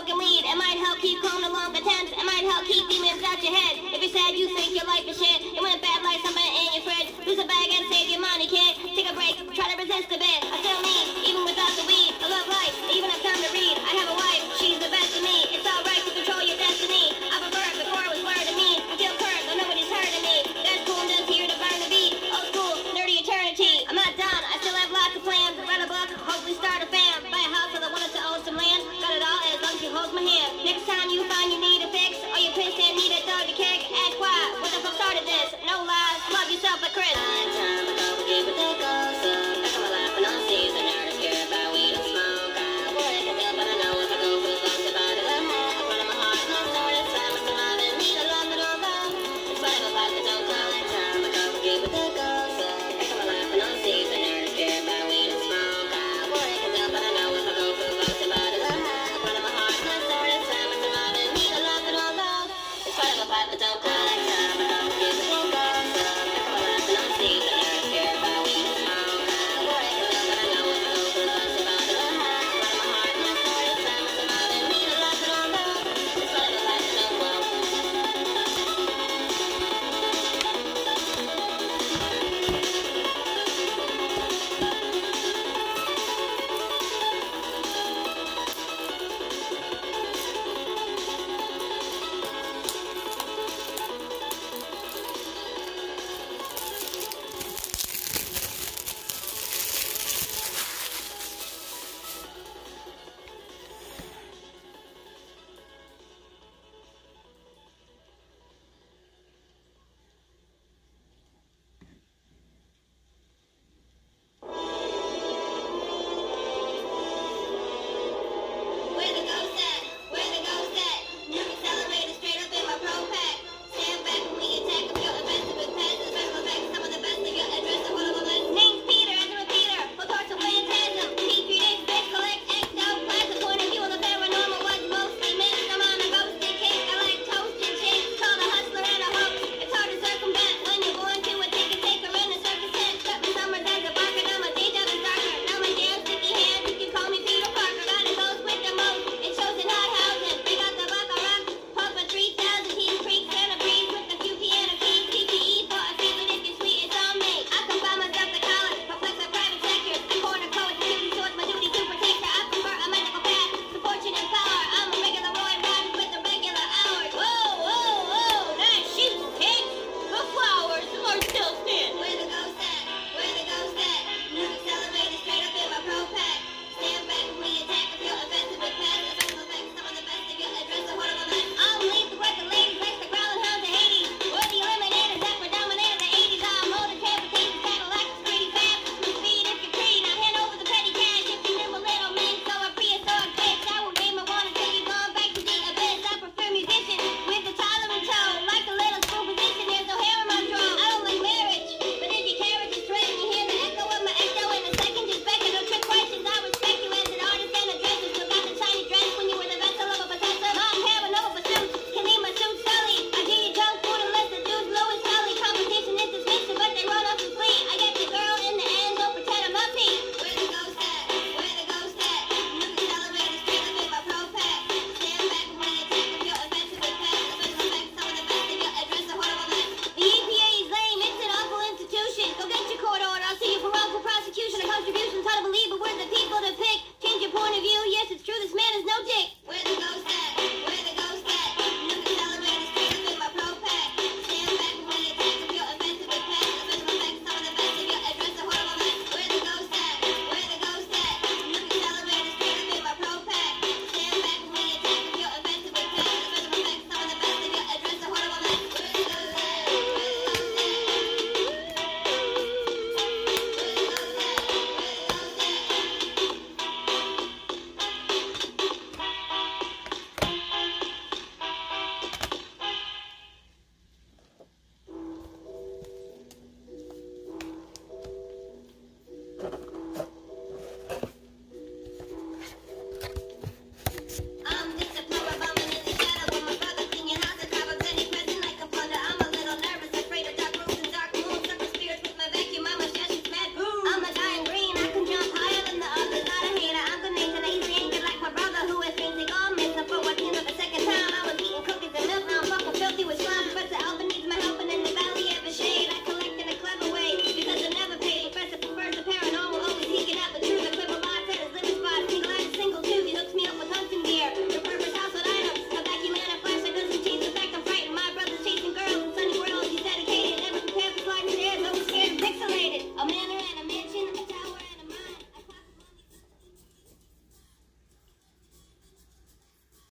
smoking weed. It might help keep calm the long pretend. It might help keep demons out your head. no lies. Love yourself a critic.